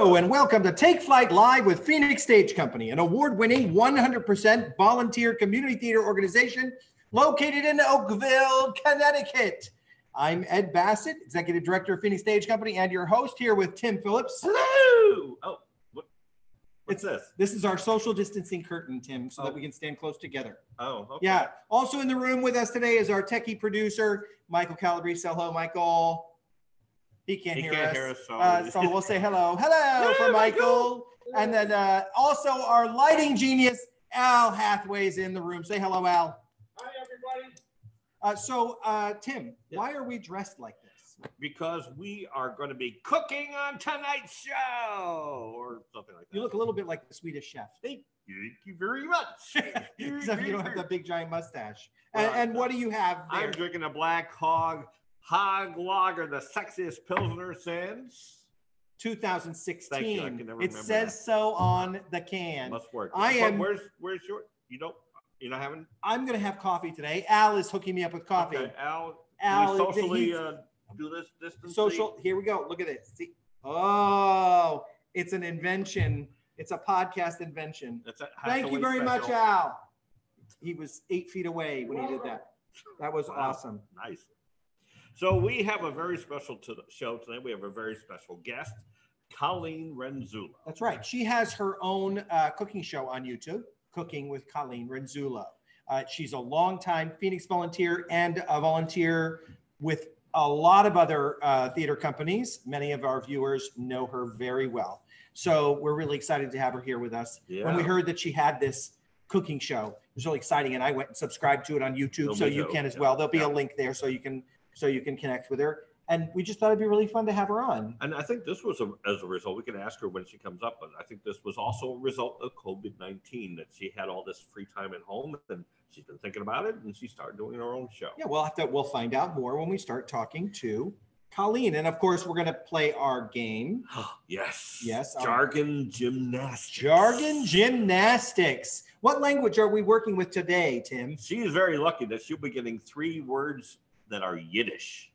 Hello, and welcome to Take Flight Live with Phoenix Stage Company, an award winning 100% volunteer community theater organization located in Oakville, Connecticut. I'm Ed Bassett, Executive Director of Phoenix Stage Company, and your host here with Tim Phillips. Hello. Oh, what, what's this? This is our social distancing curtain, Tim, so that Oh. we can stand close together. Oh, okay. Yeah. Also in the room with us today is our techie producer, Michael Calabrese. Hello, Michael. He can't, He hear, can't us. hear us, so- Uh, so we'll say hello. Hello for Hello, Michael. And then uh, also our lighting genius, Al Hathaway's in the room. Say hello, Al. Hi, everybody. Uh, so, uh, Tim, Yeah. why are we dressed like this? Because we are going to be cooking on tonight's show or something like that. You look a little bit like the Swedish chef, Thank you, thank you very much. except you don't have that big giant mustache. Well, and, and what do you have there? I'm drinking a black hog hog lager, the sexiest pilsner since 2016. Thank you. I can never it says that. so on the can. must work. I But am- Where's where's your? You don't. You're not having I'm going to have coffee today. Al is hooking me up with coffee. Okay, Al. Al, we socially uh, do this distance. social here we go look at this. see oh it's an invention it's a podcast invention That's a thank you very much al he was eight feet away when he did that that was Wow. awesome Nice. So we have a very special to the show today. We have a very special guest, Colleen Renzullo. that's right she has her own uh, cooking show on youtube cooking with colleen renzullo uh, she's a longtime phoenix volunteer and a volunteer with a lot of other uh, theater companies many of our viewers know her very well so we're really excited to have her here with us when we heard that she had this cooking show. It was really exciting, and I went and subscribed to it on YouTube, so you can as yeah, well. There'll be yeah. a link there, so you can so you can connect with her. And we just thought it'd be really fun to have her on. And I think this was a, as a result, we can ask her when she comes up, but I think this was also a result of COVID 19 that she had all this free time at home and she's been thinking about it and she started doing her own show. Yeah, we'll have to we'll find out more when we start talking to Colleen. And of course, we're going to play our game, yes. Yes, um, Jargon gymnastics. jargon gymnastics. What language are we working with today, Tim? She is very lucky that she'll be getting three words that are Yiddish.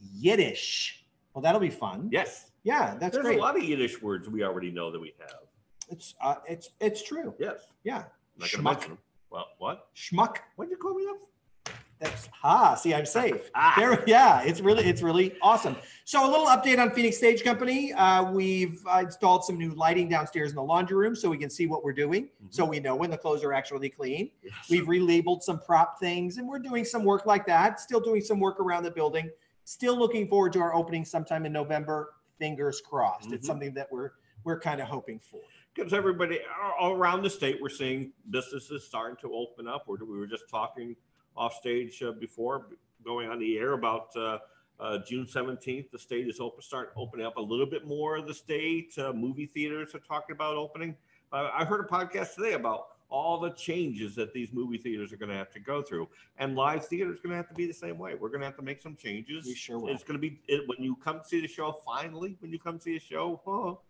Yiddish. Well, that'll be fun. Yes. Yeah, that's There's great. a lot of Yiddish words we already know that we have. It's uh, it's it's true. Yes. Yeah, I'm not going to Schmuck. mention them. Well, what? schmuck. What'd you call me up? That's ha. See, I'm safe. Ah. There, yeah, it's really, it's really awesome. So, a little update on Phoenix Stage Company. Uh, we've installed some new lighting downstairs in the laundry room, so we can see what we're doing, so we know when the clothes are actually clean. Yes. We've relabeled some prop things, and we're doing some work like that. Still doing some work around the building. Still looking forward to our opening sometime in November. Fingers crossed. It's Mhm. something that we're we're kind of hoping for. because everybody all around the state we're seeing businesses starting to open up We're, we were just talking off stage uh, before going on the air about uh, uh, june 17th the state is open start opening up a little bit more of the state uh, movie theaters are talking about opening. I heard a podcast today about all the changes that these movie theaters are going to have to go through and live theater is going to have to be the same way. We're going to have to make some changes. We sure will. it's going to be it, when you come see the show finally when you come see a show oh,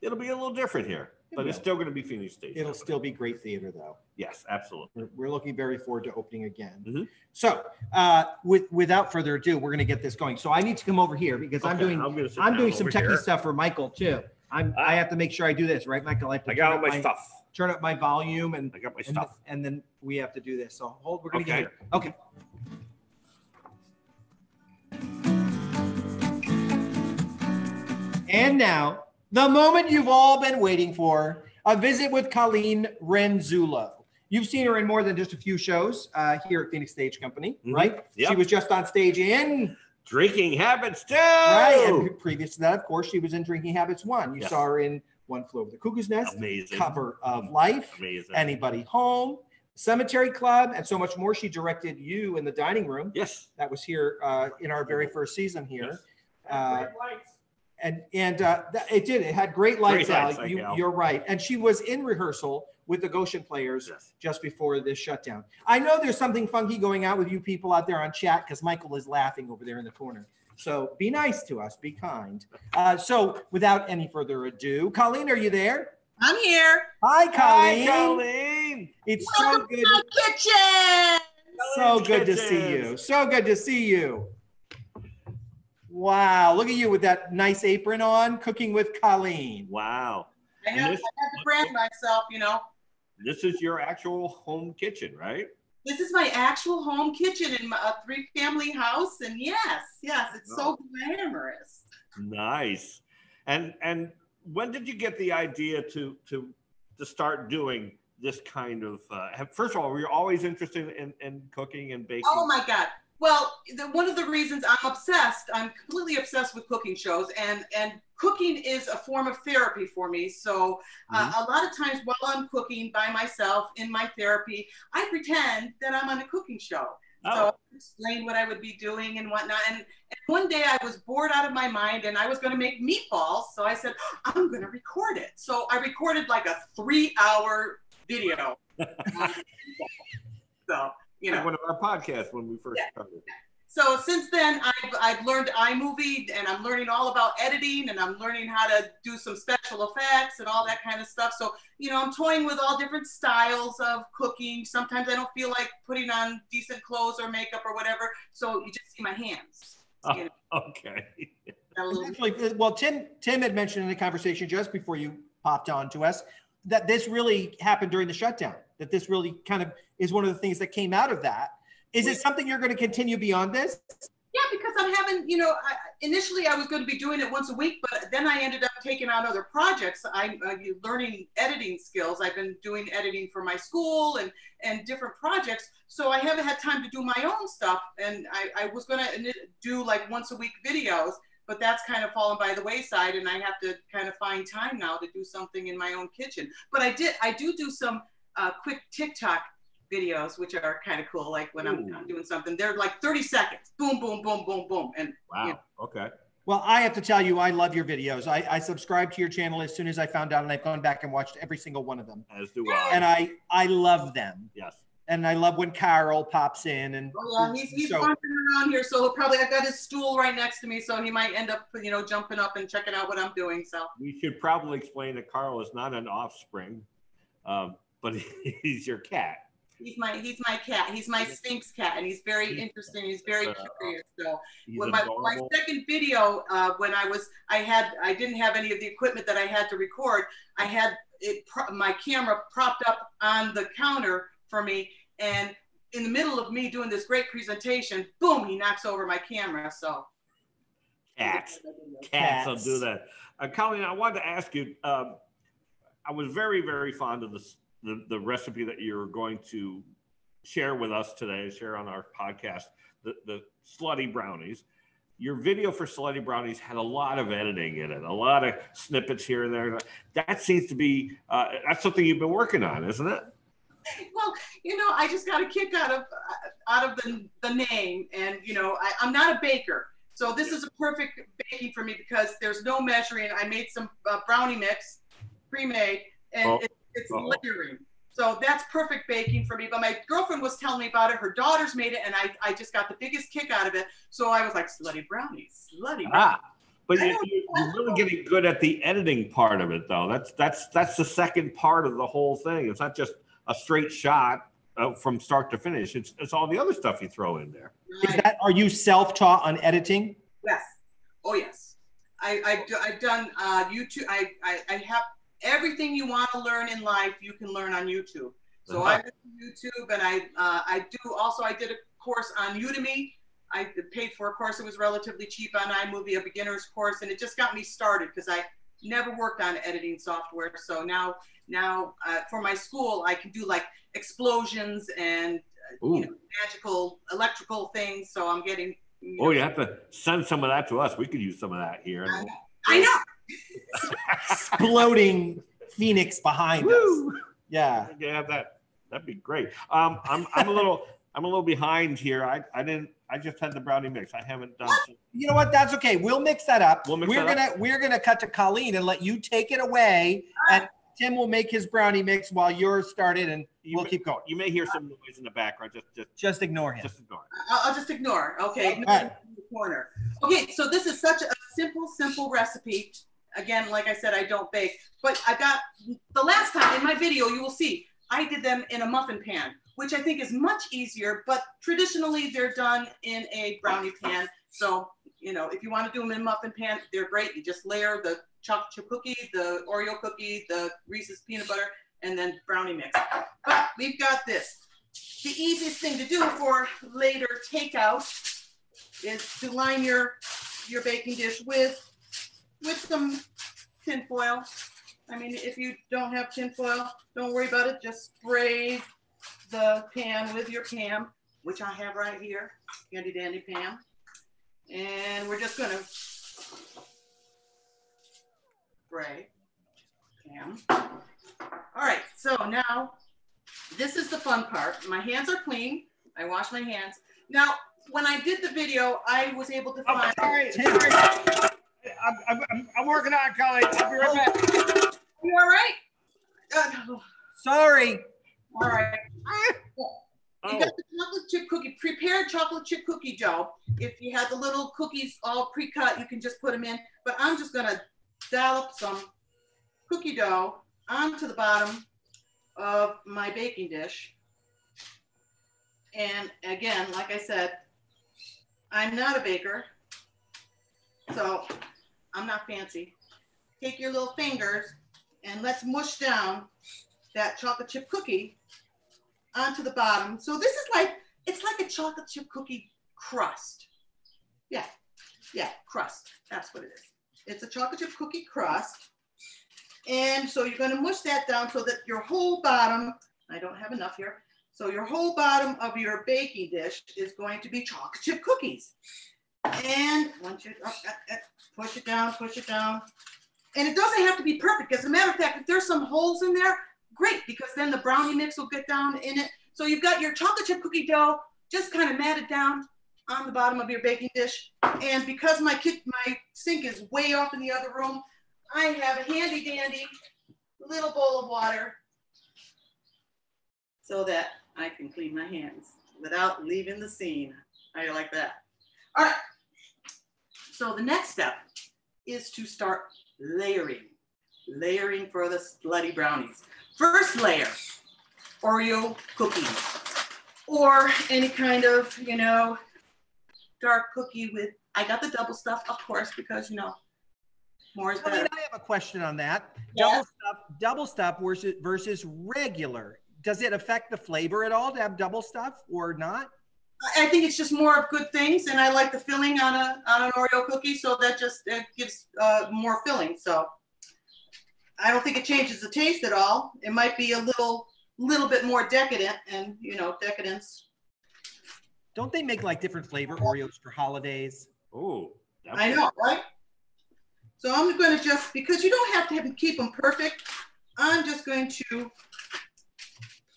it'll be a little different here but it's still going to be phoenix stage It'll still be great theater, though. yes absolutely We're, we're looking very forward to opening again. Mhm. So, uh, with without further ado, we're going to get this going. So I need to come over here because I'm doing I'm, I'm doing some techie here. stuff for Michael too. I'm Ah. I have to make sure I do this right, Michael. I, have to i got all turn my up stuff Turn up my volume and i got my and, stuff and then we have to do this. So hold. We're going to Okay. get here. Okay. And now, the moment you've all been waiting for a visit with Colleen Renzullo. You've seen her in more than just a few shows uh, here at Phoenix Stage Company, Mhm. right? Yep. She was just on stage in, drinking habits too right? And previous to that, of course, she was in Drinking Habits 1. You Yes. saw her in One Flew Over the Cuckoo's Nest, amazing Cover of Life, amazing Anybody Home, Cemetery Club, and so much more. She directed you in the dining room. yes That was here uh, in our very first season here. Yes. Uh, and and uh, that, it did. It had great lights, Great Al. lights, You, you, Al. you're right. And she was in rehearsal with the Goshen players yes just before this shutdown. I know there's something funky going out with you people out there on chat because Michael is laughing over there in the corner. So be nice to us, be kind. Uh, so without any further ado, Colleen, are you there? I'm here. Hi, Colleen. Hi, Colleen. Colleen. It's so Welcome good, to my kitchen. so good to see you. So good to see you. Wow, look at you with that nice apron on, cooking with Colleen. Wow. I have, I have to brand myself, you know. This is your actual home kitchen, right? This is my actual home kitchen in my, a three family house. And yes, yes, it's so glamorous. Nice. And and when did you get the idea to to to start doing this kind of uh, first of all were you always interested in, in cooking and baking Oh my God. Well, the, one of the reasons I'm obsessed, I'm completely obsessed with cooking shows, and and cooking is a form of therapy for me. So uh, Mhm. a lot of times while I'm cooking by myself in my therapy, I pretend that I'm on a cooking show. So oh, I explain what I would be doing and whatnot. And, and one day I was bored out of my mind and I was going to make meatballs. So I said, I'm going to record it. So I recorded like a three hour video. so, you know. one of our podcasts when we first Yeah. started So since then, I've, I've learned iMovie and I'm learning all about editing and I'm learning how to do some special effects and all that kind of stuff. So, you know, I'm toying with all different styles of cooking. Sometimes I don't feel like putting on decent clothes or makeup or whatever. So you just see my hands. Oh, You know, okay got Actually, uh, well, Tim Tim had mentioned in the conversation just before you popped on to us that this really happened during the shutdown. That this really kind of is one of the things that came out of that. Is it something you're going to continue beyond this? Yeah, because I'm having, you know, I, initially I was going to be doing it once a week, but then I ended up taking on other projects. I'm uh, learning editing skills. I've been doing editing for my school and and different projects. So I haven't had time to do my own stuff. And I, I was going to do like once a week videos, but that's kind of fallen by the wayside. And I have to kind of find time now to do something in my own kitchen. But I did, I do do some uh, quick TikTok videos, which are kind of cool. Like when I'm, I'm doing something, they're like 30 seconds, boom, boom, boom, boom, boom. And wow Yeah. okay Well, I have to tell you, I love your videos. I, I subscribed to your channel as soon as I found out, and I've gone back and watched every single one of them. as do i And I I love them. yes And I love when Carl pops in and Oh yeah, he's, he's so- around here, so he'll probably I've got his stool right next to me, so he might end up, you know, jumping up and checking out what I'm doing. So we should probably explain that carl is not an offspring um, but he's your cat he's my he's my cat. He's my Sphynx cat, and he's very interesting. He's very Uh, curious. So when my, my second video, uh, when I was I had I didn't have any of the equipment that I had to record. I had it pro- my camera propped up on the counter for me, and in the middle of me doing this great presentation, boom, he knocks over my camera. So cats cats will do that. Uh, Colleen, I wanted to ask you. Um, I was very, very fond of this, the the recipe that you're going to share with us today, share on our podcast, the the slutty brownies. Your video for slutty brownies had a lot of editing in it, a lot of snippets here and there. That seems to be uh, that's something you've been working on, isn't it? well, you know, I just got a kick out of uh, out of the, the name, and you know, I, I'm not a baker, so this is a perfect baking for me because there's no measuring. I made some uh, brownie mix, pre-made, and Oh. it, it's Uh-oh. layering. So that's perfect baking for me. But my girlfriend was telling me about it. Her daughters made it, and I, I just got the biggest kick out of it. So I was like, slutty brownies, slutty. brownies. Ah, but I you, don't- you- you're really getting good at the editing part of it, though. That's that's that's the second part of the whole thing. It's not just a straight shot uh, from start to finish. It's it's all the other stuff you throw in there. is Right. that are you self-taught on editing? Yes. Oh yes. I, I do, I've done uh, YouTube. I, I, I have everything you want to learn in life. You can learn on YouTube. So Uh-huh. I went to YouTube, and I uh, I do also. I did a course on Udemy. I paid for a course. It was relatively cheap on iMovie, a beginner's course, and it just got me started because I never worked on editing software. So now now uh, for my school, I can do like explosions and uh, you know, magical electrical things. So I'm getting. You Oh, know, you have to send some of that to us. We could use some of that here. I know. I know. Exploding Phoenix behind us. Yeah. Yeah, that that'd be great. Um, I'm I'm a little I'm a little behind here. I I didn't. I just had the brownie mix. I haven't done. You know what? That's okay. We'll mix that up. We'll mix we're that gonna we're gonna cut to Colleen and let you take it away, and Tim will make his brownie mix while yours started, and You we'll may- keep going. You may hear some noise in the background. Just just Just ignore him. just ignore. it. I'll, I'll just ignore. Okay, ignore Right. in the corner. Okay, so this is such a simple, simple recipe. Again, like I said, I don't bake, but I got the last time in my video, you will see I did them in a muffin pan, which I think is much easier. But traditionally, they're done in a brownie pan. So you know, if you want to do them in muffin pan, they're great. You just layer the chocolate chip cookie, the Oreo cookie, the Reese's peanut butter, and then brownie mix. But we've got this. The easiest thing to do for later takeout is to line your your baking dish with with some tin foil. I mean, if you don't have tin foil, don't worry about it. Just spray the pan with your Pam, which I have right here, handy dandy Pam. And we're just gonna spray Pam. All right, so now this is the fun part. My hands are clean. I wash my hands. Now, when I did the video, I was able to find. sorry, sorry. I'm, I'm, I'm, I'm working on it, Colleen. I'll be right back. You all right? Uh, Sorry. all right. You Oh, got the chocolate chip cookie, prepared chocolate chip cookie dough. If you have the little cookies all pre-cut, you can just put them in. But I'm just gonna dollop some cookie dough onto the bottom of my baking dish. And again, like I said, I'm not a baker, so I'm not fancy. Take your little fingers and let's mush down that chocolate chip cookie onto the bottom. So this is like, it's like a chocolate chip cookie crust. Yeah, yeah, crust. That's what it is. It's a chocolate chip cookie crust. And so you're gonna mush that down so that your whole bottom, I don't have enough here. So your whole bottom of your baking dish is going to be chocolate chip cookies. And once you push it down, push it down. And it doesn't have to be perfect. As a matter of fact, if there's some holes in there, great, because then the brownie mix will get down in it. So you've got your chocolate chip cookie dough just kind of matted down on the bottom of your baking dish. And because my kit, my sink is way off in the other room, I have a handy dandy little bowl of water so that I can clean my hands without leaving the scene. How do you like that? All right. So the next step is to start layering, layering for the bloody brownies. First layer, Oreo cookies, or any kind of, you know, dark cookie with, I got the double stuff, of course, because, you know, more is better. I have a question on that. Yeah. Double stuff, double stuff versus versus regular. Does it affect the flavor at all to have double stuff or not? I I think it's just more of good things, and I like the filling on a on an Oreo cookie, so that just it gives uh, more filling. So I don't think it changes the taste at all. It might be a little little bit more decadent, and you know, decadence. Don't they make like different flavor Oreos for holidays? oh. I know, right? So I'm going to just because you don't have to have, keep them perfect. I'm just going to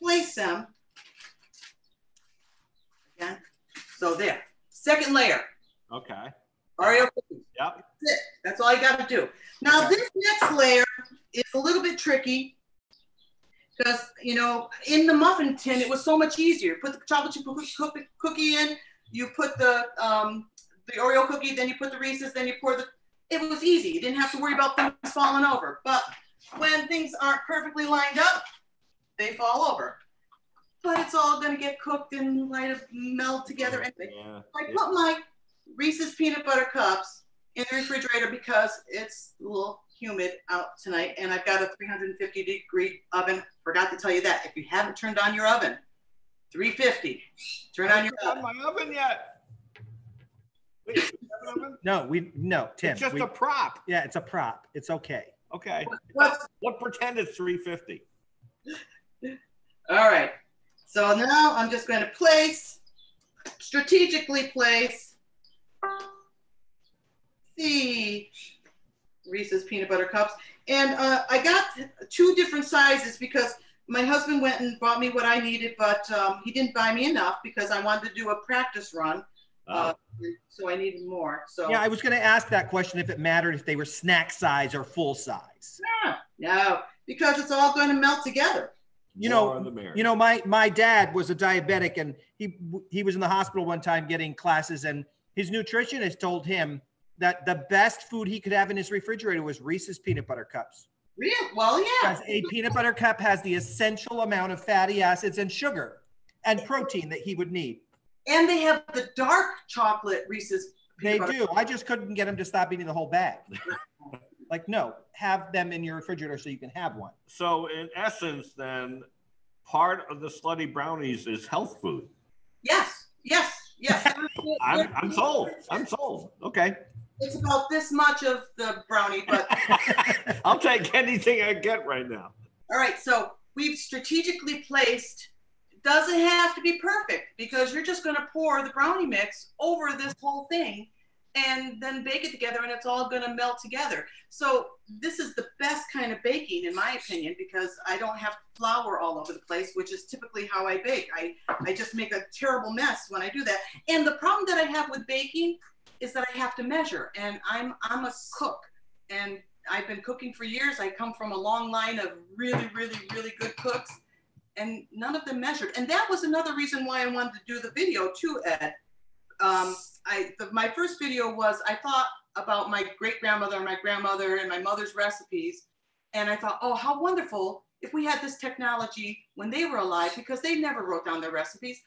place them again. So there, second layer, Okay. Oreo cookies. Yep. That's it. That's all you got to do. Now, Okay. this next layer is a little bit tricky because, you know, in the muffin tin, it was so much easier. Put the chocolate chip cookie, cookie- cookie in, you put the, um, the Oreo cookie, then you put the Reese's, then you pour the, it was easy. You didn't have to worry about things falling over. But when things aren't perfectly lined up, they fall over. But it's all going to get cooked and light of meld together anyway. Yeah. I yeah. put my Reese's peanut butter cups in the refrigerator because it's a little humid out tonight and I've got a 350 degree oven. Forgot to tell you that. If you haven't turned on your oven, 350. Turn on your oven. my oven yet. Wait, do have an oven? No, we no Tim. It's just we- a prop. yeah, it's a prop. It's okay. Okay. What's, What pretend it's 350? all right. So now I'm just going to place, strategically place the Reese's peanut butter cups. And uh, I got two different sizes because my husband went and bought me what I needed, but um, he didn't buy me enough because I wanted to do a practice run. Uh, so I needed more. So Yeah, I was going to ask that question if it mattered if they were snack size or full size. no, because it's all going to melt together. You More know, you know, my my dad was a diabetic, and he he was in the hospital one time getting classes, and his nutritionist told him that the best food he could have in his refrigerator was Reese's peanut butter cups. Real? Well, yeah. Because a peanut butter cup has the essential amount of fatty acids and sugar and protein that he would need. And they have the dark chocolate Reese's They peanut butter- do. I just couldn't get him to stop eating the whole bag. like, no, have them in your refrigerator so you can have one. So in essence, then part of the slutty brownies is health food. Yes, yes, yes. I'm, I'm sold. I'm sold. Okay. It's about this much of the brownie, but I'll take anything I get right now. all right. So we've strategically placed. Doesn't have to be perfect because you're just going to pour the brownie mix over this whole thing, and then bake it together, and it's all going to melt together. So this is the best kind of baking, in my opinion, because I don't have flour all over the place, which is typically how I bake. I I just make a terrible mess when I do that. And the problem that I have with baking is that I have to measure, and I'm I'm a cook, and I've been cooking for years. I come from a long line of really, really, really good cooks, and none of them measured. And that was another reason why I wanted to do the video too, Ed. Um, I the, my first video was I thought about my great grandmother and my grandmother and my mother's recipes, and I thought, oh, how wonderful if we had this technology when they were alive because they never wrote down their recipes.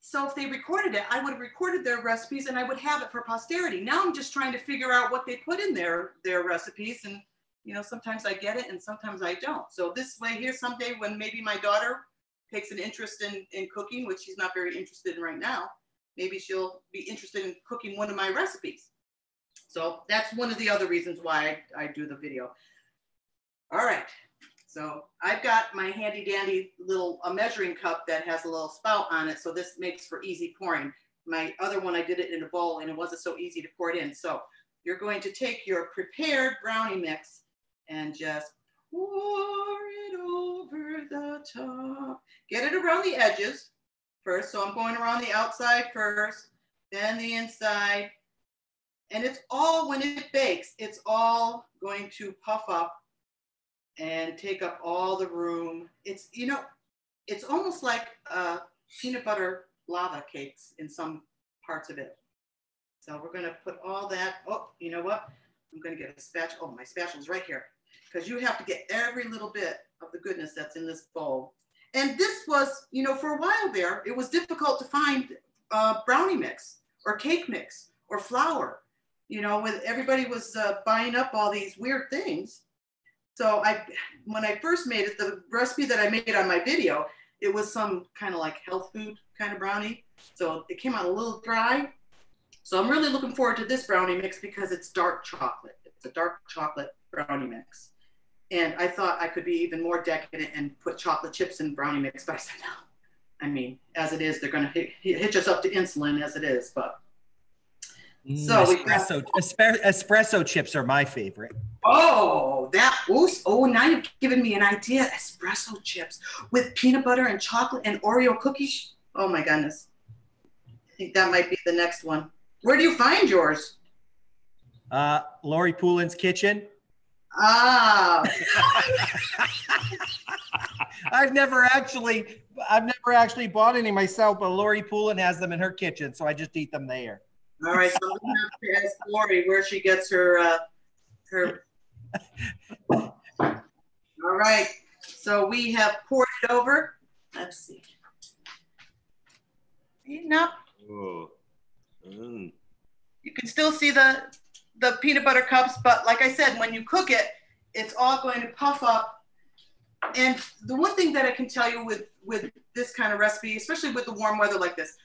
So if they recorded it, I would have recorded their recipes and I would have it for posterity. Now I'm just trying to figure out what they put in their their recipes and you know sometimes I get it and sometimes I don't. So this way here someday when maybe my daughter takes an interest in in cooking, which she's not very interested in right now, maybe she'll be interested in cooking one of my recipes. So that's one of the other reasons why I, I do the video. All right. So I've got my handy dandy little a measuring cup that has a little spout on it. So this makes for easy pouring. My other one, I did it in a bowl and it wasn't so easy to pour it in. So you're going to take your prepared brownie mix and just pour it over the top. Get it around the edges first. So I'm going around the outside first, then the inside. And it's all, when it bakes, it's all going to puff up and take up all the room. It's, you know, it's almost like uh, peanut butter lava cakes in some parts of it. So we're gonna put all that, oh, you know what? I'm gonna get a spatula, oh, my spatula's right here. Because you have to get every little bit of the goodness that's in this bowl. And this was, you know, for a while there, it was difficult to find uh, brownie mix or cake mix or flour. You know, with everybody was uh, buying up all these weird things. So I, when I first made it, the recipe that I made on my video, it was some kind of like health food kind of brownie. So it came out a little dry. So I'm really looking forward to this brownie mix because it's dark chocolate. It's a dark chocolate brownie mix. And I thought I could be even more decadent and put chocolate chips in brownie mix, but I said no. I mean, as it is, they're going to hitch us up to insulin as it is. But So we got- espresso, espresso chips are my favorite. oh, that oh, oh, now you've given me an idea. Espresso chips with peanut butter and chocolate and Oreo cookies. Oh my goodness. I think that might be the next one. Where do you find yours? Uh, Lori Poulin's kitchen. Ah, I've never actually, I've never actually bought any myself, but Lori Poulin has them in her kitchen, so I just eat them there. all right. So I'm gonna have to ask Lori where she gets her uh, her. All right. So we have poured it over. Let's see. No, Oh. Mm. you can still see the the peanut butter cups, but like I said, when you cook it, it's all going to puff up. And the one thing that I can tell you with with this kind of recipe, especially with the warm weather like this,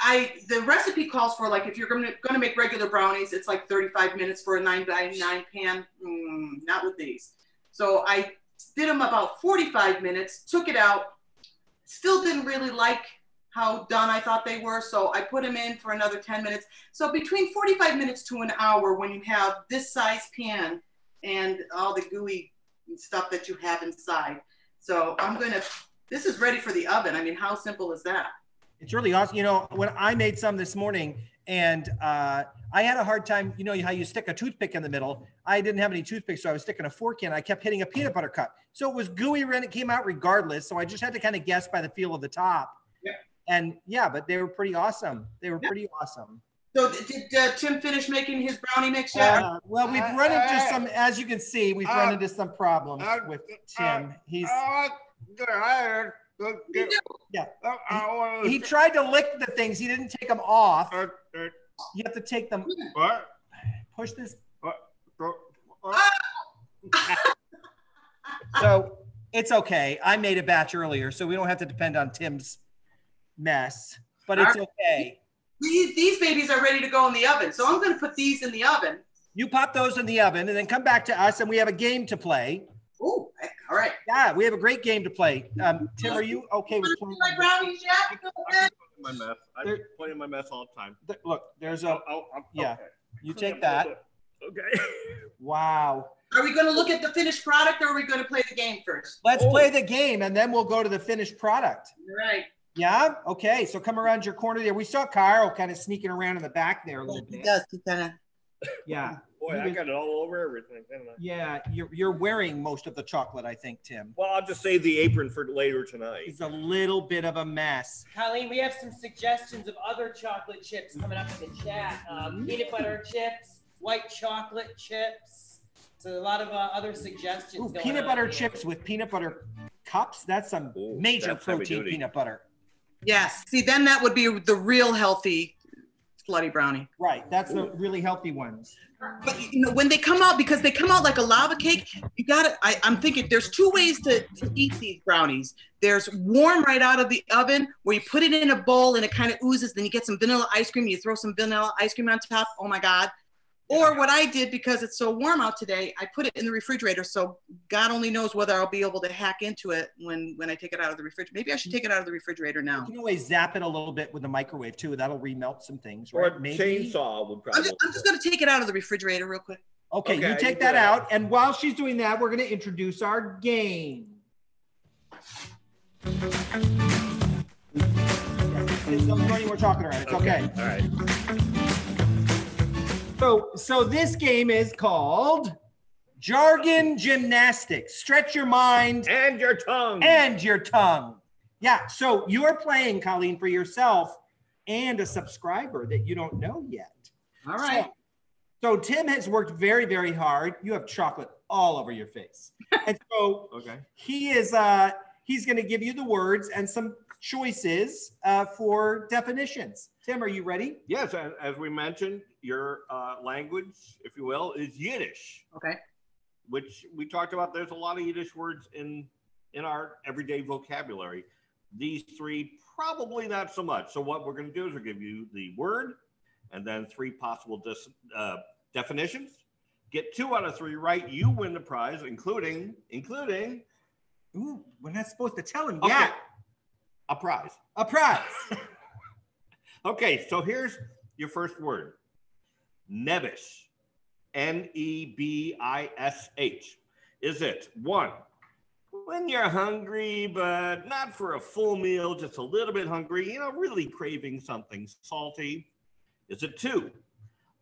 I the recipe calls for like if you're gonna gonna make regular brownies, it's like 35 minutes for a nine by nine pan. Mm, not with these. So I did them about 45 minutes, took it out, still didn't really like how done I thought they were. So I put them in for another 10 minutes. So between 45 minutes to an hour when you have this size pan and all the gooey stuff that you have inside. So I'm gonna, this is ready for the oven. I mean, how simple is that? It's really awesome. You know, when I made some this morning and uh, I had a hard time, you know, how you stick a toothpick in the middle. I didn't have any toothpicks, so I was sticking a fork in. I kept hitting a peanut butter cup. So it was gooey when it came out regardless. So I just had to kind of guess by the feel of the top. Yeah. And yeah, but they were pretty awesome. They were Yeah. pretty awesome. So did uh, Tim finish making his brownie mix yet? Uh, well, we've run uh, into uh, some, as you can see, we've run uh, into some problems uh, with Tim. He's get hired. Yeah. Oh, he tried to lick the things. He didn't take them off. uh, uh, You have to take them. What? Push this. Ah! Go- So it's okay. I made a batch earlier, so we don't have to depend on Tim's mess. But it's okay. These, these babies are ready to go in the oven. So I'm going to put these in the oven. You pop those in the oven and then come back to us, and we have a game to play. Oh, all right. Yeah, we have a great game to play. Um, Tim, are you okay with playing? My brownies yet? Go I ahead. can in my mess. I There- play in my mess all the time. Th- Look, there's a. Oh, oh, oh, Yeah. okay. You take that. Okay. Wow. Are we going to look at the finished product or are we going to play the game first? Let's Oh. play the game, and then we'll go to the finished product. All right. Yeah. Okay. So come around your corner there. We saw Carl kind of sneaking around in the back there a little He bit. does. He kind of. Yeah. Boy, I got it all over everything, didn't I? Yeah. You're you're wearing most of the chocolate, I think, Tim. Well, I'll just save the apron for later tonight. It's a little bit of a mess. Colleen, we have some suggestions of other chocolate chips coming up in the chat. Um, peanut butter chips, white chocolate chips. So a lot of uh, other suggestions. Ooh, going peanut on butter here. chips with peanut butter cups. That's some Ooh, major that's protein peanut butter. Yes. See, then that would be the real healthy slutty brownie. Right. That's the really healthy ones. But you know, when they come out, because they come out like a lava cake, you gotta. I, I'm thinking there's two ways to, to eat these brownies. There's warm right out of the oven, where you put it in a bowl and it kind of oozes. Then you get some vanilla ice cream. You throw some vanilla ice cream on top. Oh my god! Or what I did because it's so warm out today, I put it in the refrigerator. So God only knows whether I'll be able to hack into it when when I take it out of the refrigerator. Maybe I should take it out of the refrigerator now. You can always zap it a little bit with the microwave too. That'll remelt some things, Or right? a chainsaw would I'm probably. just, I'm just gonna take it out of the refrigerator real quick. Okay, Okay, you take you that do that. Uh, out. And while she's doing that, we're going to introduce our game. Don't throw any more chocolate around. It's okay. All right. So, so this game is called Jargon Gymnastics. Stretch your mind And your tongue. and your tongue. Yeah. So you're playing, Colleen, for yourself and a subscriber that you don't know yet. All right. So Tim has worked very, very hard. You have chocolate all over your face. And so Okay. he is uh he's going to give you the words and some choices uh, for definitions. Tim, are you ready? Yes, as, as we mentioned, your uh, language, if you will, is Yiddish, Okay. which we talked about. There's a lot of Yiddish words in in our everyday vocabulary. These three probably not so much. So what we're going to do is we'll give you the word, and then three possible dis, uh, definitions. Get two out of three right, you win the prize, including including Ooh, we're not supposed to tell him. Okay. Yeah, a prize. a prize. Okay, so here's your first word Nebish. N E B I S H. Is it one, when you're hungry, but not for a full meal, just a little bit hungry, you know, really craving something salty? Is it two,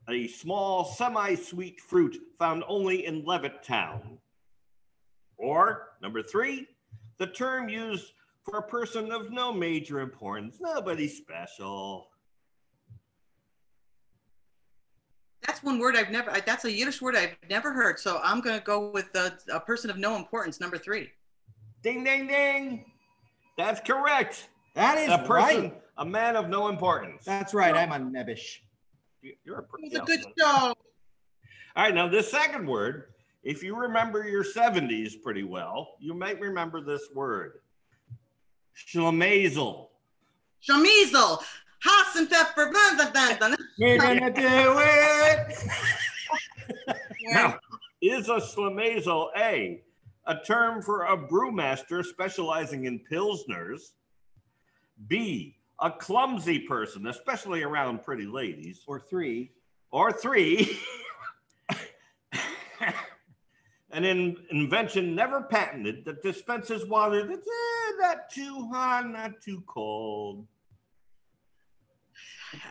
a small semi sweet fruit found only in Levittown? Or number three, the term used for a person of no major importance, nobody special. That's one word I've never, I- that's a Yiddish word I've never heard. So I'm going to go with a, a person of no importance, number three. Ding, ding, ding. That's correct. That is A person, right. a man of no importance. That's right. I'm a nebbish. You- You're a pretty It was a good excellent. show. All right, now this second word, if you remember your 70s pretty well, you might remember this word. Schlemazel. Shamizel, Hassan We're gonna do it. Now, is a schlemazel A, a term for a brewmaster specializing in pilsners? B, a clumsy person, especially around pretty ladies? Or three. Or three, an in- invention never patented that dispenses water that's eh, not too hot, not too cold.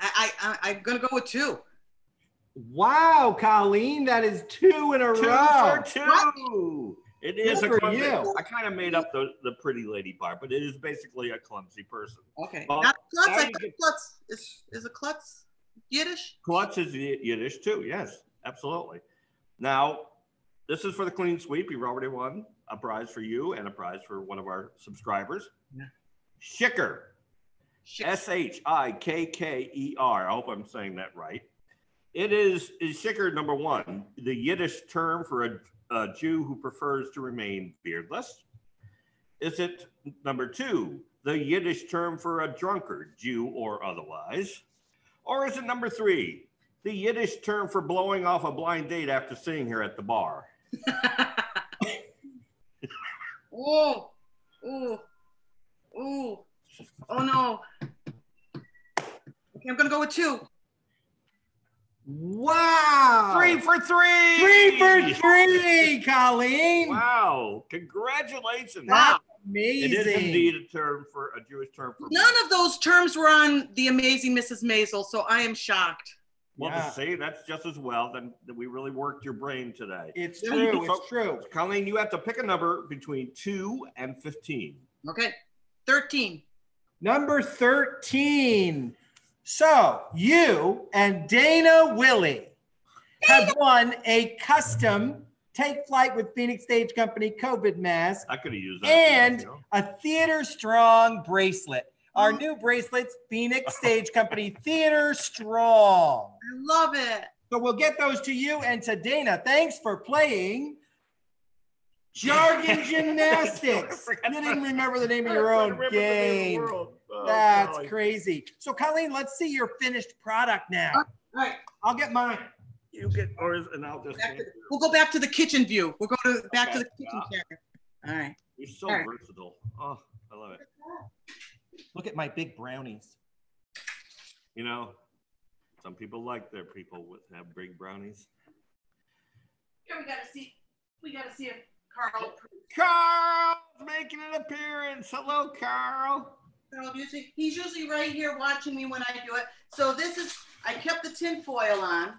I, I, I'm going to go with two. Wow, Colleen, that is two in a Two row. for two. It is Good a for clumsy. you. I kind of made up the, the pretty lady part, but it is basically a clumsy person. Okay. Well, Not klutz. I get- klutz is, is a klutz Yiddish? Klutz is Yiddish too. Yes, absolutely. Now, this is for the clean sweep. You've already won a prize for you and a prize for one of our subscribers. Yeah. Schicker. S H I K K E R. I hope I'm saying that right. It is is number one, the Yiddish term for a, a Jew who prefers to remain beardless. Is it number two, the Yiddish term for a drunkard, Jew or otherwise? Or is it number three, the Yiddish term for blowing off a blind date after seeing her at the bar? Ooh, ooh, ooh. Oh no. Okay, I'm gonna go with two. Wow. Three for three. Three for three, Colleen. Wow! Congratulations. That's It is amazing. indeed a term for a Jewish term for. None of those terms were on the amazing Mrs. Maisel, so I am shocked. Well, Yeah. to see, that's just as well. Then that we really worked your brain today. It's true. So- It's true. Colleen, you have to pick a number between two and fifteen. Okay. 13. Number 13. So you and Dana Willie have won a custom Take Flight with Phoenix Stage Company COVID mask I could have used that. And- a Theater Strong bracelet. Our mm-hmm. new bracelets, Phoenix Stage Company Theater Strong. I love it. So we'll get those to you and to Dana. Thanks for playing Jargon Gymnastics. You didn't remember the name of your own Remember the name game. Of the world. Oh, That's golly. crazy. So, Colleen, let's see your finished product now. All right. I'll get mine. You get, or is, and I'll just. Back to, we'll go back to the kitchen view. We'll go to back to the Okay. kitchen chair. All right. You're so All right. versatile. Oh, I love it. Look at my big brownies. You know, some people like their people with have big brownies. Here we gotta see. We gotta see if Carl. Carl's making an appearance. Hello, Carl. Usually he's usually right here watching me when I do it. So this is I kept the tin foil on.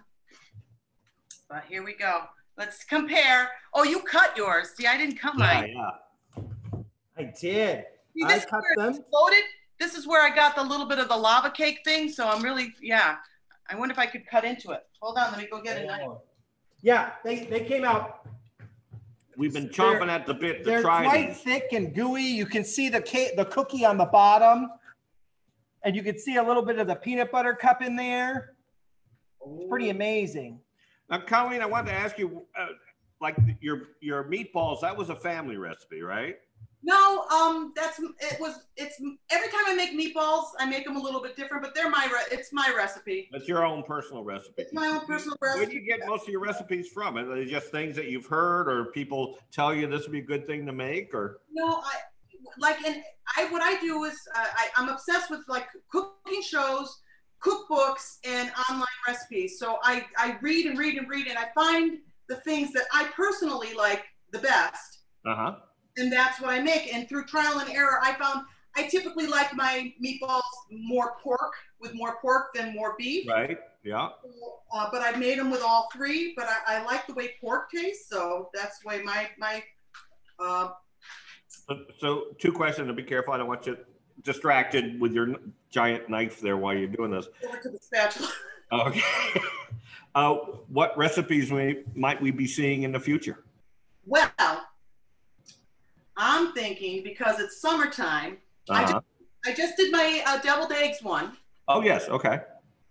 But here we go. Let's compare. Oh, you cut yours. See, I didn't cut mine. yeah. I did. See, I this is cut where them. exploded. This is where I got the little bit of the lava cake thing. So I'm really, yeah. I wonder if I could cut into it. Hold on, let me go get a knife. Yeah, they, they came out. We've been chomping at the bit to They're try quite these. thick and gooey. You can see the cake, the cookie on the bottom, and you can see a little bit of the peanut butter cup in there. It's pretty amazing. Now, Colleen, I wanted to ask you, uh, like your your meatballs. That was a family recipe, right? No, um, that's it was it's every time I make meatballs, I make them a little bit different, but they're my re- it's my recipe. That's your own personal recipe. It's my own personal recipe. Where do you get most of your recipes from? Are they just things that you've heard, or people tell you this would be a good thing to make, or No, I like and I what I do is uh, I, I'm obsessed with like cooking shows, cookbooks, and online recipes. So I I read and read and read, and I find the things that I personally like the best, uh huh? And that's what I make. And through trial and error, I found I typically like my meatballs more pork with more pork than more beef. Right? Yeah. Uh, but I've made them with all three. But I, I like the way pork tastes, so that's the way my my. Uh, So, so two questions. And be careful. I don't want you distracted with your giant knife there while you're doing this. over to the spatula. Okay. uh, what recipes we, might we be seeing in the future? Well, I'm thinking because it's summertime. I Uh-huh. I just did my uh, deviled eggs one Oh yes. Okay.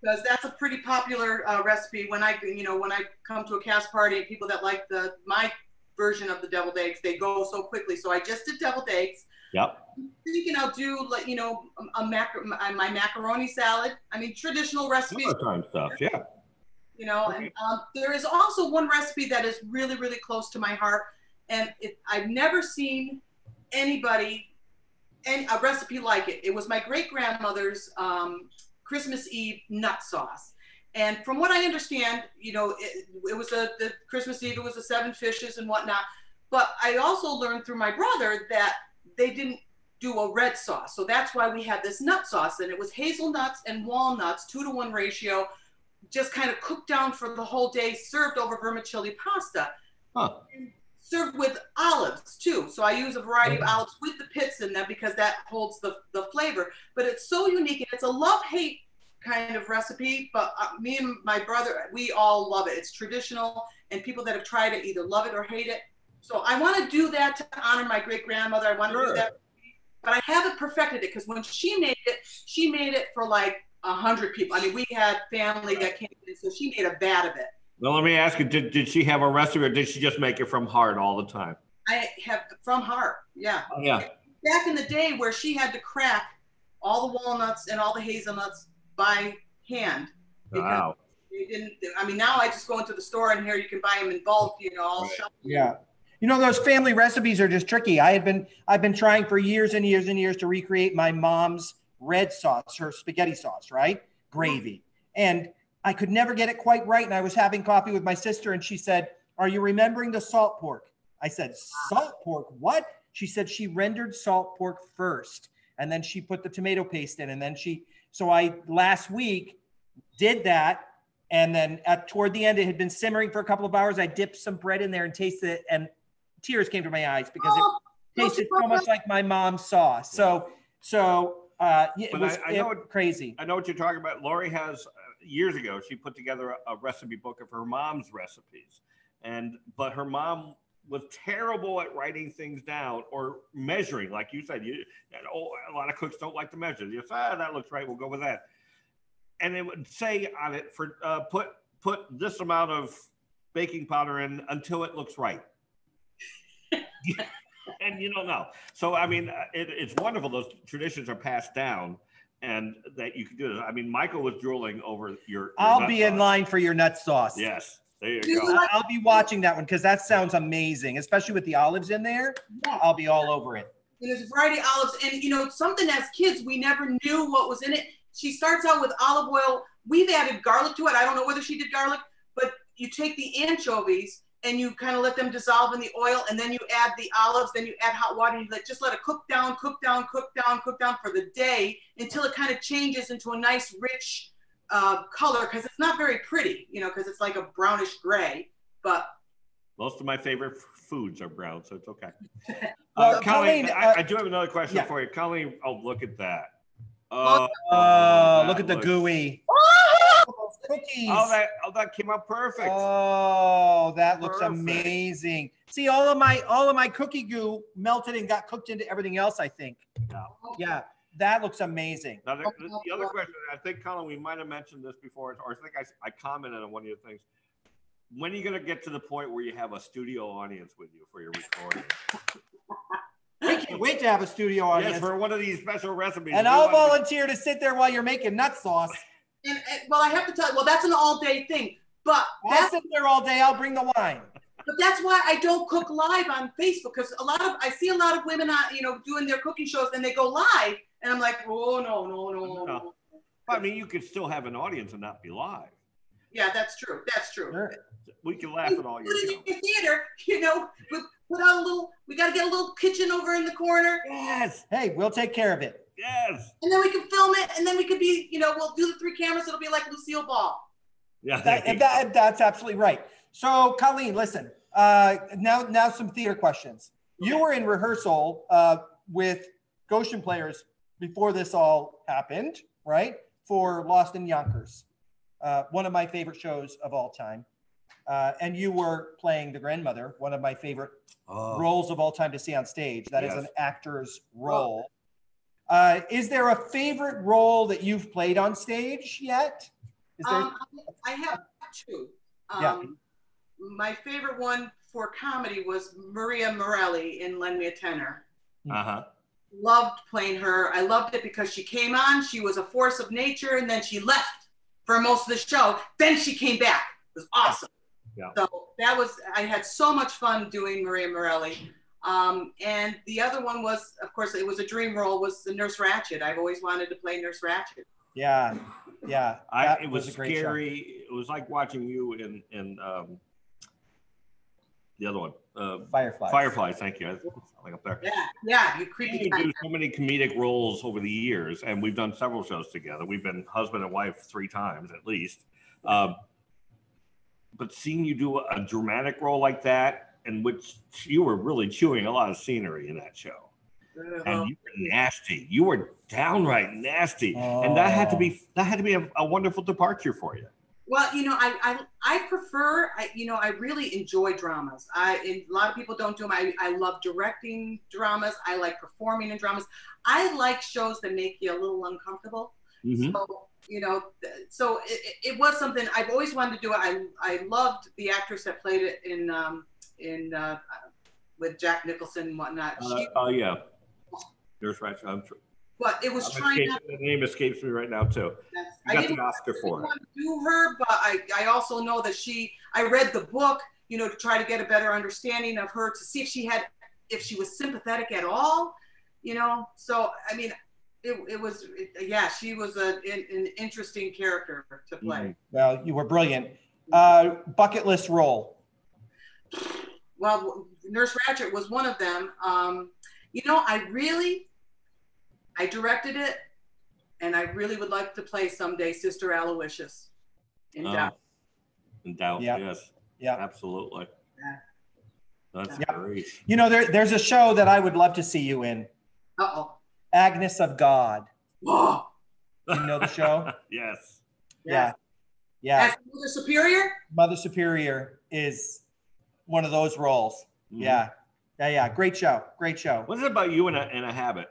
because that's a pretty popular uh, recipe. When I you know when I come to a cast party, and people that like the my version of the deviled eggs, they go so quickly. So I just did deviled eggs. Yep. Thinking I'll do like you know a, a mac- my my macaroni salad. I mean traditional recipes. Summertime stuff. Yeah. you know and um, there is also one recipe that is really really close to my heart and it, i've never seen anybody and a recipe like it. It was my great grandmother's um, christmas eve nut sauce. And from what i understand you know it, it was a the christmas eve it was the seven fishes and whatnot. But i also learned through my brother that they didn't do a red sauce. So that's why we had this nut sauce. And it was hazelnuts and walnuts two to one ratio just kind of cooked down for the whole day, served over vermicelli pasta. Huh. Served with olives too. So I use a variety of olives with the pits in them because that holds the, the flavor. But it's so unique and it's a love hate kind of recipe. But uh, me and my brother, we all love it. It's traditional, and people that have tried it either love it or hate it. So I want to do that to honor my great grandmother. I want to Sure. do that. but I haven't perfected it because when she made it, she made it for like a hundred people. I mean, we had family that came in, so she made a vat of it. Well, let me ask you: Did, did she have a recipe, or did she just make it from heart all the time? I have from heart, yeah. Oh, yeah. Back in the day where she had to crack all the walnuts and all the hazelnuts by hand. Wow. They didn't. I mean, now I just go into the store and here you can buy them in bulk. You know, all Right. Yeah. You know, those family recipes are just tricky. I had been, I've been trying for years and years and years to recreate my mom's red sauce, her spaghetti sauce, right? Gravy. And I could never get it quite right. And I was having coffee with my sister and she said, Are you remembering the salt pork? I said, Salt pork? What? She said she rendered salt pork first and then she put the tomato paste in. And then she, so I last week did that. And then at toward the end, it had been simmering for a couple of hours. I dipped some bread in there and tasted it, and tears came to my eyes because Oh, it tasted so much like my mom's sauce. So, so uh, yeah, it But was I- I it- know it- crazy. I know what you're talking about. Lori has uh, years ago. She put together a, a recipe book of her mom's recipes, and but her mom was terrible at writing things down or measuring. Like you said, you oh, a lot of cooks don't like to measure. You say, ah, that looks right. We'll go with that. And it would say on it for uh, put put this amount of baking powder in until it looks right. and you don't know. So I mean, uh, it, it's wonderful those traditions are passed down, and that you can do this. I mean, Michael was drooling over your. your I'll nut be in line for your nut sauce. Yes, there you Do go. I- I'll be watching that one because that sounds amazing, especially with the olives in there. Yeah. I'll be all over it. And there's a variety of olives, and you know something as kids we never knew what was in it. She starts out with olive oil. We've added garlic to it. I don't know whether she did garlic, but you take the anchovies and you kind of let them dissolve in the oil, and then you add the olives. Then you add hot water, and you let just let it cook down, cook down, cook down, cook down for the day until it kind of changes into a nice rich uh, color because it's not very pretty, you know, because it's like a brownish gray. But Most of my favorite f- foods are brown, so it's okay. Well, Uh, Colleen, Colleen, I, uh, I do have another question yeah. for you. Colleen, oh, look at that. Oh, that look at the looks- gooey cookies. Oh, that, that came out perfect. Oh, that looks Perfect. amazing. See, all of my all of my cookie goo melted and got cooked into everything else, I think. Yeah. Yeah, that looks amazing. Now, the, the, the other question, I think, Colleen, we might have mentioned this before, or I think I, I commented on one of your things. When are you going to get to the point where you have a studio audience with you for your recording? We can't wait to have a studio yes, audience. for one of these special recipes. and I'll volunteer to sit there while you're making nut sauce. And, and well, I have to tell you, well, that's an all-day thing. But I'll that's sit there all day. I'll bring the wine. But that's why I don't cook live on Facebook because a lot of I see a lot of women on you know doing their cooking shows and they go live and I'm like, oh no no no no. no. I mean, you could still have an audience and not be live. Yeah, that's true. That's true. Sure. We can laugh at all Put your it in your theater, you know, we put out a little. We got to get a little kitchen over in the corner, Yes, Hey, we'll take care of it. Yes. and then we can film it, and then we could be, you know, we'll do the three cameras. It'll be like Lucille Ball. Yeah, That, that, that's absolutely right. So, Colleen, listen. Uh, now, now some theater questions. You were in rehearsal uh, with Goshen players before this all happened, right? For Lost in Yonkers, uh, one of my favorite shows of all time. Uh, and you were playing the grandmother, one of my favorite go. roles of all time to see on stage. That is Yes. an actor's role. Uh, is there a favorite role that you've played on stage yet? Is there? Um, I have two. Um, Yeah. My favorite one for comedy was Maria Morelli in Lend Me a Tenor. Uh huh. loved playing her. I loved it because she came on, she was a force of nature, and then she left for most of the show. Then she came back. It was awesome. Yeah. So that was I had so much fun doing Maria Morelli. Um, and the other one was, of course, it was a dream role. Was the Nurse Ratched? I've always wanted to play Nurse Ratched. Yeah, yeah. I, it was, a great show. scary. It was like watching you in in um, the other one, uh, Firefly. Fireflies. Thank you. I- Like up there. Yeah, yeah, you creepy. You do so many comedic roles over the years, and we've done several shows together. We've been husband and wife three times at least. Um, but seeing you do a dramatic role like that, in which you were really chewing a lot of scenery in that show, Uh-huh. and you were nasty. You were downright nasty, and that had to be that had to be a, a wonderful departure for you. Well, you know, I, I I prefer I you know I really enjoy dramas. I and a lot of people don't do them. I, I love directing dramas. I like performing in dramas. I like shows that make you a little uncomfortable. Mhm. So you know, so it, it- it was something I've always wanted to do. I I loved the actress that played it in um in uh, with Jack Nicholson and whatnot. Uh, She, oh yeah. There's right. I'm, tr- but it was I'm trying escaping- not. the name escapes me right now too. I You got didn't the Oscar for it. want to do her, but I, I also know that she, I read the book, you know, to try to get a better understanding of her, to see if she had, if she was sympathetic at all, you know. So, I mean, it, it was, it, yeah, she was a, an, an interesting character to play. Mhm. Well, you were brilliant. Uh, bucket list role. Well, Nurse Ratched was one of them. Um, you know, I really, I directed it, and I really would like to play someday Sister Aloysius. In Oh, doubt. in doubt. Yeah. Yes. Yeah. Absolutely. Yeah. That's Yeah. great. You know, there, there's a show that I would love to see you in. Uh oh. Agnes of God. Whoa. You know the show? yes. Yeah. Yeah. As Mother Superior? Mother Superior is one of those roles. Mhm. Yeah. Yeah. Yeah. Great show. Great show. What is it about you and a, and a habit?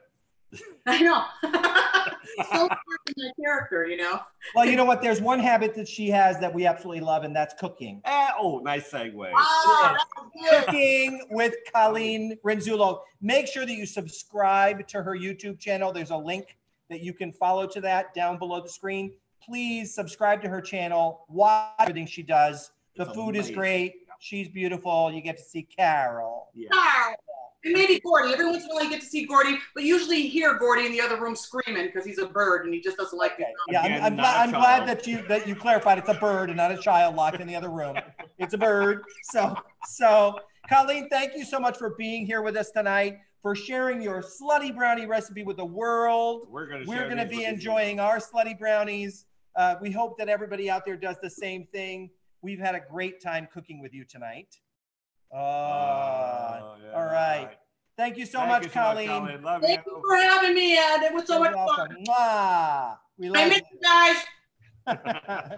I know. so part my character, you know. Well, you know what? There's one habit that she has that we absolutely love, and that's cooking. Eh, oh, nice segue. Oh, that was good. Cooking with Colleen Renzullo. Make sure that you subscribe to her YouTube channel. There's a link that you can follow to that down below the screen. Please subscribe to her channel. Watch everything she does. The It's food is great. She's beautiful. You get to see Carl. Yeah. Ah, And maybe Gordy. Every once in a while you get to see Gordy, but usually you hear Gordy in the other room screaming because he's a bird and he just doesn't like Okay. it. Yeah, I'm, I'm, not glad, a I'm glad that you that you clarified it's a bird and not a child locked in the other room. It's a bird. So so Colleen, thank you so much for being here with us tonight, for sharing your slutty brownie recipe with the world. We're gonna. We're going to be enjoying our slutty brownies. Uh, we hope that everybody out there does the same thing. We've had a great time cooking with you tonight. Uh, Oh, yeah. all right. Thank you so Thank much, you Colleen. Colleen. Love Thank you. you for having me, Ed. It was so You're much welcome. fun. Mwah. We I love miss you guys.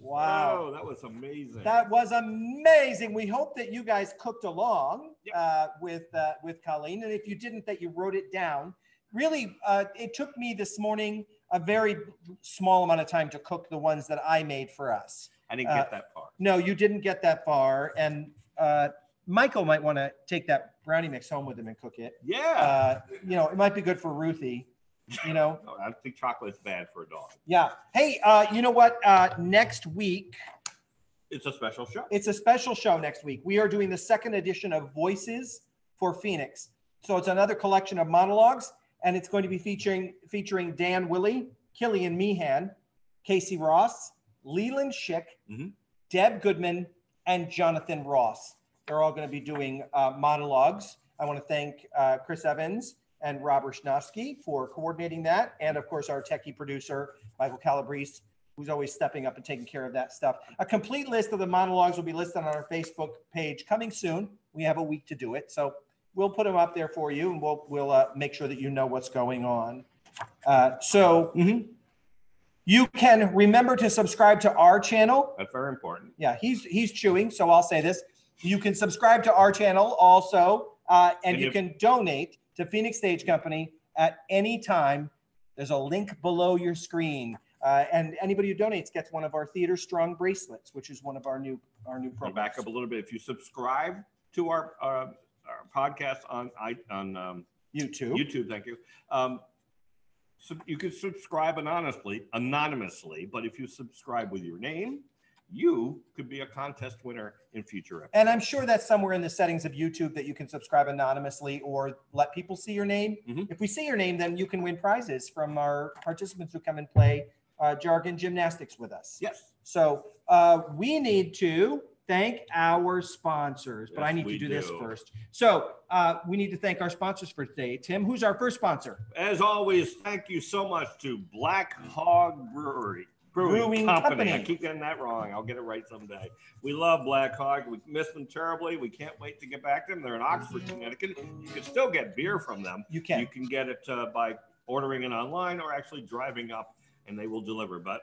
wow. Oh, that was amazing. That was amazing. We hope that you guys cooked along Yep. uh, with uh, with Colleen, and if you didn't, that you wrote it down. Really, uh, it took me this morning a very small amount of time to cook the ones that I made for us. I didn't uh, get that far. No, you didn't get that far, and uh, Michael might want to take that brownie mix home with him and cook it. Yeah. Uh, you know, it might be good for Ruthie. You know, No, I think chocolate's bad for a dog. yeah. Hey, uh, you know what? Uh, next week It's a special show. It's a special show next week. We are doing the second edition of Voices for Phoenix. So it's another collection of monologues, and it's going to be featuring featuring Dan Willie, Killian Meehan, Casey Ross, Leland Schick, Mhm. Deb Goodman, and Jonathan Ross. They're all going to be doing uh, monologues. I want to thank uh, Chris Evans and Robert Schnofsky for coordinating that, and of course our techie producer Michael Calabrese, who's always stepping up and taking care of that stuff. A complete list of the monologues will be listed on our Facebook page coming soon. We have a week to do it, so we'll put them up there for you, and we'll we'll uh, make sure that you know what's going on. Uh, so Mhm. you can remember to subscribe to our channel. That's very important. Yeah, he's he's chewing, so I'll say this: you can subscribe to our channel also, uh, and, And you if- can donate to Phoenix Stage Company at any time. There's a link below your screen, uh, and anybody who donates gets one of our Theater Strong bracelets, which is one of our new our new programs. back up a little bit. If you subscribe to our uh, our podcast on i on um, YouTube. YouTube, thank you. Um, so you can subscribe anonymously, anonymously, but if you subscribe with your name, you could be a contest winner in future episodes. And I'm sure that's somewhere in the settings of YouTube that you can subscribe anonymously or let people see your name. Mhm. If we see your name, then you can win prizes from our participants who come and play uh, jargon gymnastics with us. Yes. So uh, we need to thank our sponsors, but I need to we do, this first. So uh, we need to thank our sponsors for today. Tim, who's our first sponsor? As always, thank you so much to Black Hog Brewery. Brewing, Brewing Company. I keep getting that wrong. I'll get it right someday. We love Black Hog. We miss them terribly. We can't wait to get back to them. They're in Oxford, Connecticut. You can still get beer from them. You can. You can get it uh, by ordering it online or actually driving up and they will deliver. But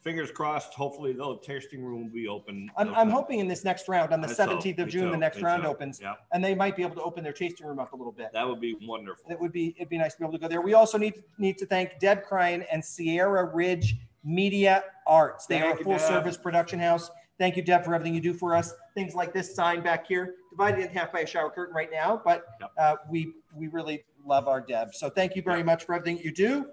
fingers crossed, hopefully the tasting room will be open. I'm, I'm hoping in this next round, on the I so, 17th of June, the next round opens, Yeah, and they might be able to open their tasting room up a little bit. that would be wonderful. It would be, it'd be nice to be able to go there. We also need, need to thank Deb Cryan and Sierra Ridge Media Arts. They are a full Deb. service production house. Thank you, Deb, for everything you do for us. Things like this sign back here, divided in half by a shower curtain right now, but Yep. uh, we, we really love our Deb. So thank you very much for everything you do.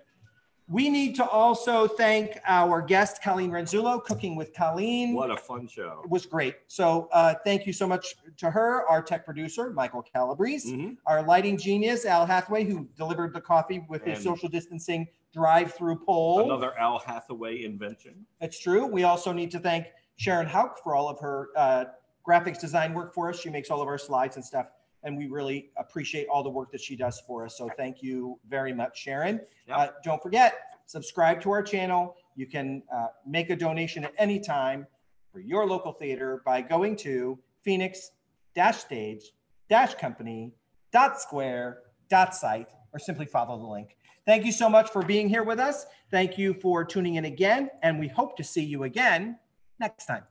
We need to also thank our guest, Colleen Renzullo, Cooking with Colleen What a fun show. It was great. So uh, thank you so much to her, our tech producer, Michael Calabrese, Mhm. our lighting genius, Al Hathaway, who delivered the coffee with his social distancing drive-through poll. Another Al Hathaway invention. That's true. We also need to thank Sharon Houk for all of her uh, graphics design work for us. She makes all of our slides and stuff, and we really appreciate all the work that she does for us. So thank you very much, Sharon. Yep. Uh, don't forget, subscribe to our channel. You can uh, make a donation at any time for your local theater by going to Phoenix Stage Company Square Site or simply follow the link. Thank you so much for being here with us. Thank you for tuning in again, and we hope to see you again next time.